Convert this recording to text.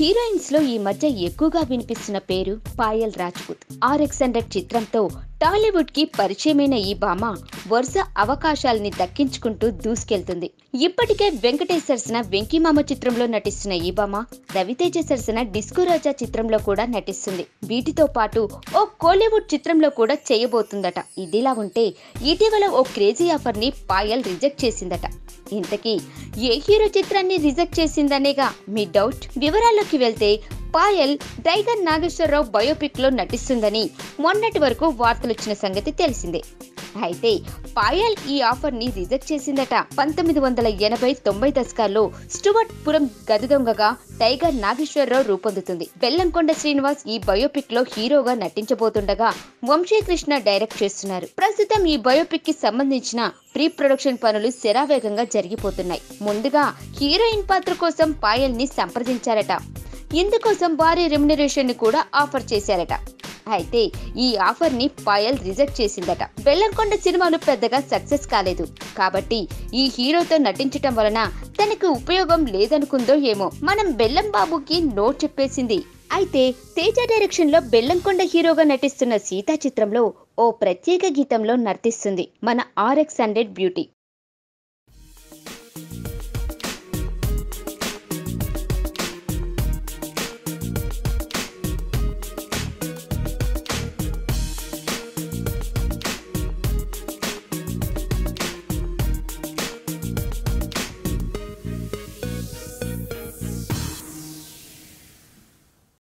హీరోయిన్స్లో ఈ మధ్య ఎక్కువగా వినిపిస్తున్న పేరు పాయల్ రాజ్పుత్. ఆర్ఎక్స్ హండ్రెడ్ చిత్రంతో టాలీవుడ్కి పరిచయమైన ఈ భామ వరుస అవకాశాలని దక్కించుకుంటూ దూసుకెళ్తుంది. ఇప్పటికే వెంకటేష్ సరసన వెంకీమామ చిత్రంలో నటిస్తున్న ఈ భామ రవితేజ సరసన డిస్కో రాజా చిత్రంలో కూడా నటిస్తుంది. వీటితో పాటు ఓ కోలీవుడ్ చిత్రంలో కూడా చేయబోతుందట. ఇదిలా ఉంటే ఇటీవల ఓ క్రేజీ ఆఫర్ని పాయల్ రిజెక్ట్ చేసిందట. ఇంతకీ ఏ హీరో చిత్రాన్ని రిజెక్ట్ చేసిందనేగా మీ డౌట్? వివరాల్లోకి వెళ్తే పాయల్ టైగర్ నాగేశ్వరరావు బయోపిక్లో నటిస్తుందని మొన్నటి వరకు వార్తలు వచ్చిన సంగతి తెలిసిందే. అయితే పాయల్ ఈ ఆఫర్ని రిజెక్ట్ చేసిందట. పంతొమ్మిది వందల ఎనభై తొంభై దశకాల్లో స్టువర్ట్ పురం గది దొంగగా టైగర్ నాగేశ్వరరావు రూపొందుతుంది. బెల్లంకొండ శ్రీనివాస్ ఈ బయోపిక్లో హీరోగా నటించబోతుండగా వంశీకృష్ణ డైరెక్ట్ చేస్తున్నారు. ప్రస్తుతం ఈ బయోపిక్కి సంబంధించిన ప్రీ ప్రొడక్షన్ పనులు శరావేగంగా జరిగిపోతున్నాయి. ముందుగా హీరోయిన్ పాత్ర కోసం పాయల్ని సంప్రదించారట. ఇందుకోసం భారీ రెమ్యునరేషన్ని కూడా ఆఫర్ చేశారట. అయితే ఈ ఆఫర్ని పాయల్ రిజెక్ట్ చేసిందట. బెల్లంకొండ సినిమాలు పెద్దగా సక్సెస్ కాలేదు. కాబట్టి ఈ హీరోతో నటించటం వలన తనకు ఉపయోగం లేదనుకుందో ఏమో. మనం బెల్లం బాబుకి నో చెప్పేసింది. అయితే తేజ డైరెక్షన్లో బెల్లంకొండ హీరోగా నటిస్తున్న సీతా చిత్రంలో ఓ ప్రత్యేక గీతంలో నర్తిస్తుంది. మన ఆర్ఎక్స్ హండ్రెడ్ బ్యూటీ.